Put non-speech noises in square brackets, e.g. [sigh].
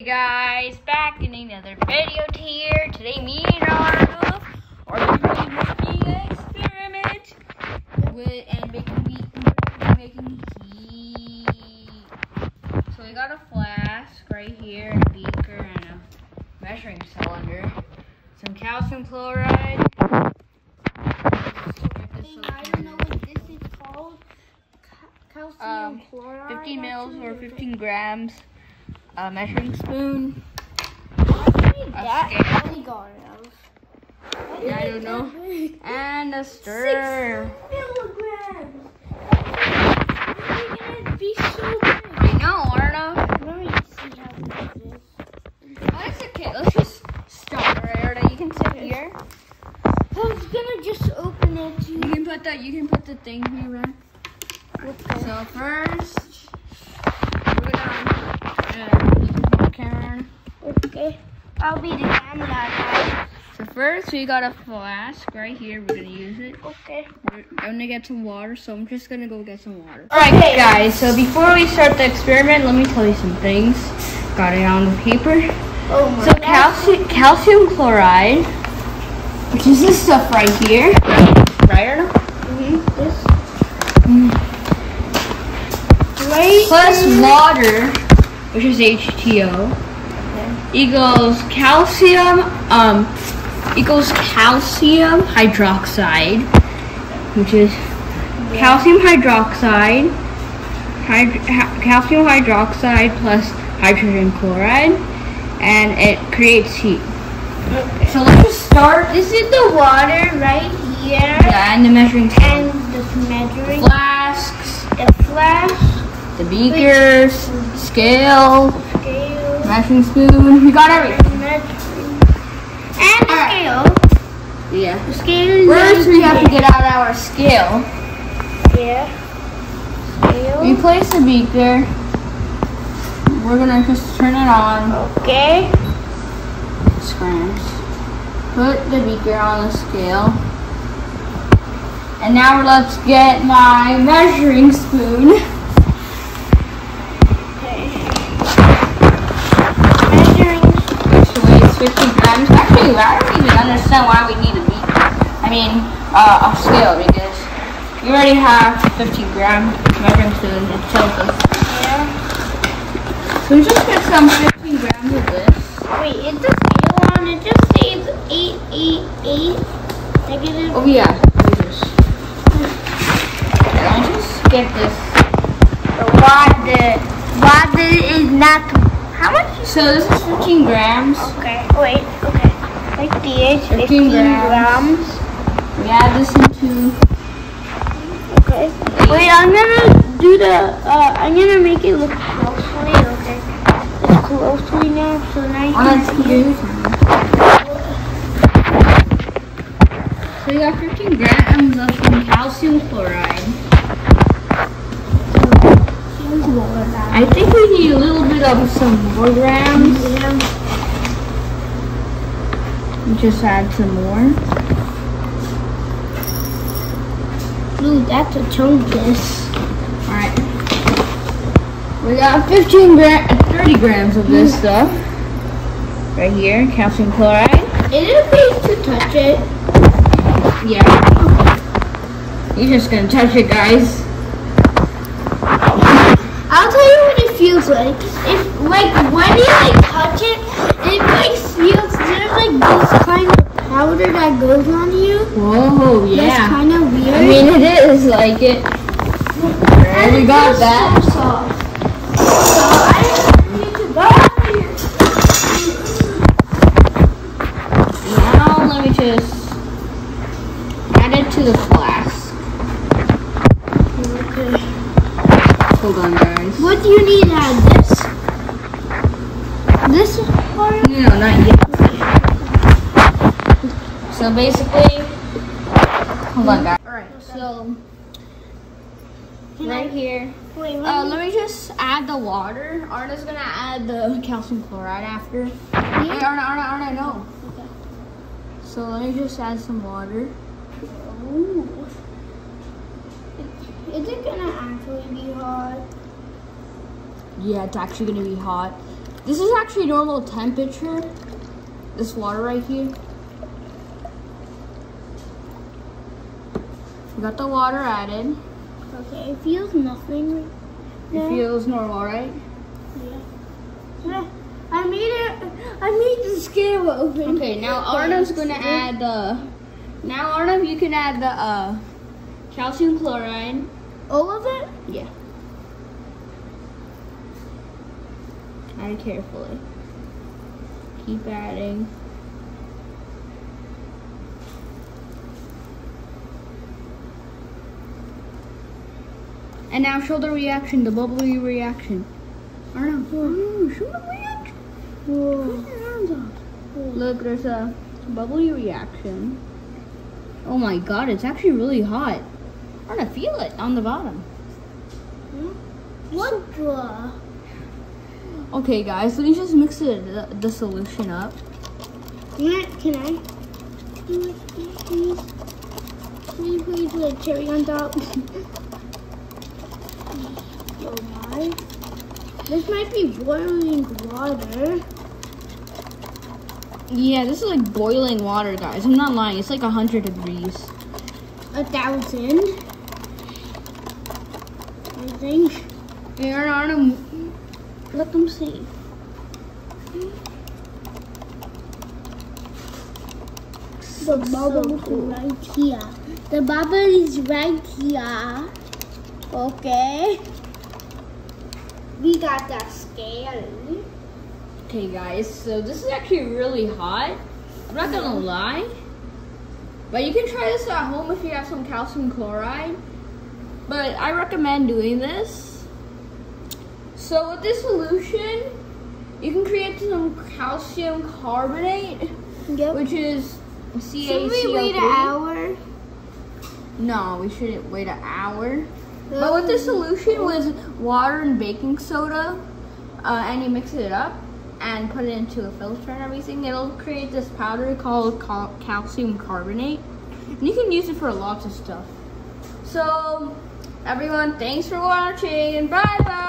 Hey guys, back in another video here. Today me and Arnav are going to be making an experiment with and making heat making heat. So we got a flask right here, a beaker and a measuring cylinder, some calcium chloride. I don't know what this is called. Calcium Um, chloride. 15 mils or 15 grams, a measuring spoon, that scale. really. Yeah, I don't know. and a stir. Milligrams. You're gonna be so. I'll be the camera guy. So first, we got a flask right here. We're gonna use it. Okay. We're gonna get some water, so I'm just gonna go get some water. Alright guys, so before we start the experiment, let me tell you some things. Got it on the paper. Oh my So calcium, calcium chloride, which is this stuff right here. Right or no? Mm-hmm. This. Right. Plus water, which is H2O, equals calcium, um, equals calcium hydroxide, which is calcium hydroxide, hyd- calcium hydroxide plus hydrogen chloride, and it creates heat. Okay. So let's just start. This is the water right here. Yeah, and the measuring And the measuring. flasks, The flash. the beakers, scale, Scale. Measuring spoon. We got everything. And. And scale. Yeah. The scale First, we have to get out our scale. Yeah. Scale. We place the beaker. We're gonna just turn it on. Okay. Scrams. Put the beaker on the scale. And now let's get my measuring spoon. [laughs] 50 grams. Actually, I don't even understand why we need a beaker. I mean, uh, a scale because we already have 50 gram measuring spoon. It tells us. Yeah. So we just get some 15 grams of this. Wait, the scale on? It just says 888 negative. Oh yeah. Let me just, let me just get this. The water. Water is not. How much? So this is 15 grams. Okay. Wait. Okay. Like this. 15 15 grams. grams. We add this into. Okay. Wait, I'm gonna do the. Uh, I'm gonna make it look closely. Okay. It's closely now, so now you can see it. So you got 15 grams of some calcium chloride. I think we need a little bit of some more grams. Just add some more. Dude, that's a chunkus. Alright. We got 15 gra- 30 grams of this mm. stuff. Right here, calcium chloride. Is it okay to touch it? Yeah. You're just gonna touch it, guys. I'll feels like. If like when you like touch it, it like feels there's like this kind of powder that goes on you. Whoa, That's yeah. kind of weird. I mean, it is like it. and we got that. So soft. Add this? This part? No, no, not yet. So basically, hold on, guys. Alright, so right here. Wait, let Uh, me- let me just add the water. Arnav's gonna add the calcium chloride after. Hey, Arnav, Arnav, Arnav, no. Okay. So let me just add some water. Ooh. Is it gonna actually be hot? Yeah, it's actually gonna be hot. This is actually normal temperature. This water right here. We got the water added. Okay, it feels nothing. It feels normal, right? Yeah. I made it. I made the scale open. Okay, now Arnav's gonna add the. Now Arnav, you can add the uh, calcium chloride. all of it. Yeah. It carefully. Keep adding. And now show the reaction, the bubbly reaction. Arnav, Arnav, show the reaction. Whoa. Put your arms up. Look, there's a bubbly reaction. Oh my god, it's actually really hot. I'm gonna feel it on the bottom. What the? Okay, guys, let me just mix it, the, the solution up. Can I? Can I? Please, please, please, please put a cherry on top. oh my! This might be boiling water. Yeah, this is like boiling water, guys. I'm not lying. It's like 100 degrees. A thousand. I think. Aaron, Arnav, let them see. The bubble is right here. The bubble is right here. Okay. We got that scale. Okay, guys, so this is actually really hot. I'm not gonna uh-huh. lie. But you can try this at home if you have some calcium chloride. But I recommend doing this. So with this solution, you can create some calcium carbonate, Yep. which is Should we wait an hour? No, we shouldn't wait an hour. But with the solution was water and baking soda, uh, and you mix it up and put it into a filter and everything, it'll create this powder called cal- calcium carbonate. And you can use it for lots of stuff. So, everyone, thanks for watching. Bye bye. Bye bye.